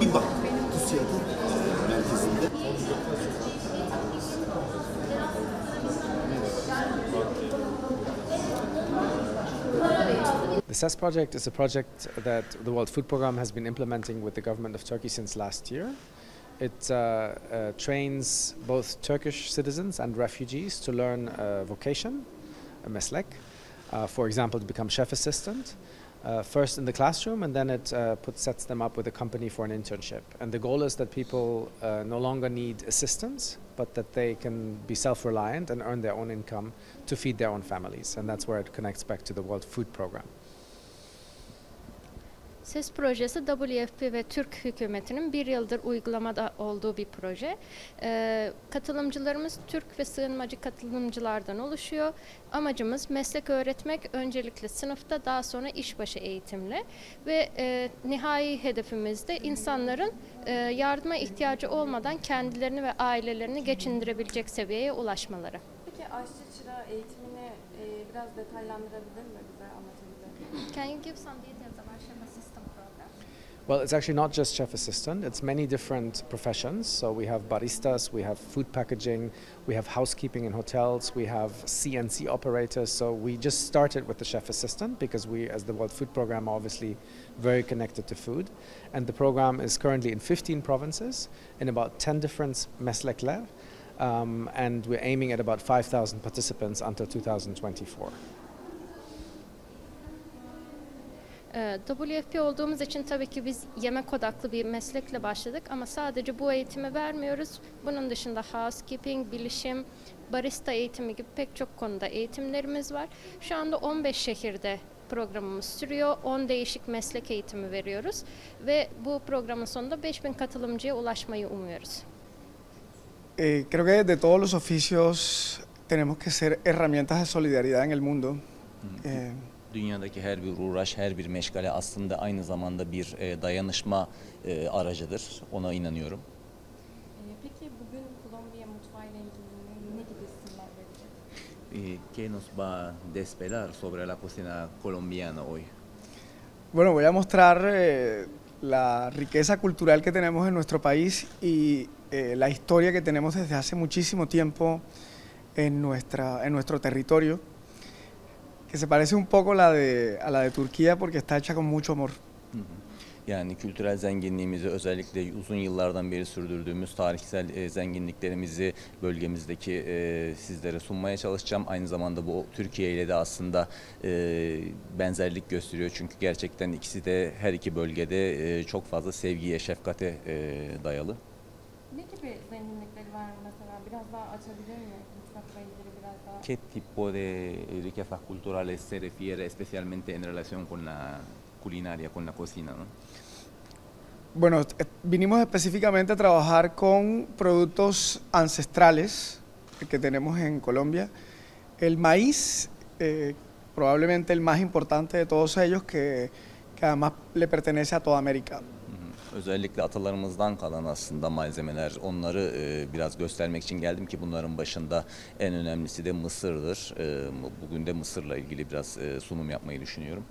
Bir bak, TÜSİAD'ın merkezinde. The CES project is a project that the World Food Programme has been implementing with the government of Turkey since last year. It uh, uh, trains both Turkish citizens and refugees to learn a vocation, a meslek, for example, to become chef assistant. Uh, first in the classroom, and then it uh, sets them up with a company for an internship. And the goal is that people uh, no longer need assistance, but that they can be self-reliant and earn their own income to feed their own families. And that's where it connects back to the World Food Programme. SES projesi WFP ve Türk hükümetinin bir yıldır uygulamada olduğu bir proje. Ee, katılımcılarımız Türk ve sığınmacı katılımcılardan oluşuyor. Amacımız meslek öğretmek öncelikle sınıfta daha sonra işbaşı eğitimle ve e, nihai hedefimiz de insanların e, yardıma ihtiyacı olmadan kendilerini ve ailelerini geçindirebilecek seviyeye ulaşmaları. Peki aşçı çırağı eğitimini e, biraz detaylandırabilir mi bize anlatabilir mi? Can you give some details about Assistant program? Well, it's actually not just chef assistant, it's many different professions. So we have baristas, we have food packaging, we have housekeeping in hotels, we have CNC operators. So we just started with the chef assistant because we, as the World Food Programme, are obviously very connected to food. And the program is currently in 15 provinces in about 10 different meslekler. Um, and we're aiming at about 5,000 participants until 2024. WFP olduğumuz için tabii ki biz yemek odaklı bir meslekle başladık ama sadece bu eğitimi vermiyoruz. Bunun dışında housekeeping, bilişim, barista eğitimi gibi pek çok konuda eğitimlerimiz var. Şu anda 15 şehirde programımız sürüyor. 10 değişik meslek eğitimi veriyoruz ve bu programın sonunda 5000 katılımcıya ulaşmayı umuyoruz. Eh, creo que de todos los oficios tenemos que ser herramientas de solidaridad en el mundo. Eh, Dünyadaki her bir uğraş, her bir meşgale aslında aynı zamanda bir e, dayanışma e, aracıdır. Ona inanıyorum. E, peki bugün Kolombiya mutfağıyla ilgili ne gibi isimler verecek? ¿Qué nos va a desvelar sobre la cocina colombiana hoy? bueno, voy a mostrar eh, la riqueza cultural que tenemos en nuestro país y eh, la historia que tenemos desde hace muchísimo tiempo en, nuestra, en nuestro territorio, que se parece un poco la, de, a la de Turquía porque está hecha con mucho amor. Yani kültürel zenginliğimizi özellikle uzun yıllardan beri sürdürdüğümüz tarihsel e, zenginliklerimizi bölgemizdeki e, sizlere sunmaya çalışacağım. Aynı zamanda bu Türkiye ile de aslında e, benzerlik gösteriyor. Çünkü gerçekten ikisi de her iki bölgede e, çok fazla sevgiye, şefkate e, dayalı. Ne gibi zenginlikleri var mesela? Biraz daha açabilir mi? Mutfakla ilgili biraz daha. ¿Qué tipo de riquezas culturales se refiere especialmente en relación con la culinaria, con la cocina? ¿no? Bueno, eh, vinimos específicamente a trabajar con productos ancestrales que tenemos en Colombia. El maíz, eh, probablemente el más importante de todos ellos, que, que además le pertenece a toda América. Özellikle atalarımızdan kalan aslında malzemeler. Onları e, biraz göstermek için geldim ki bunların başında en önemlisi de mısırdır. E, bugün de mısırla ilgili biraz e, sunum yapmayı düşünüyorum.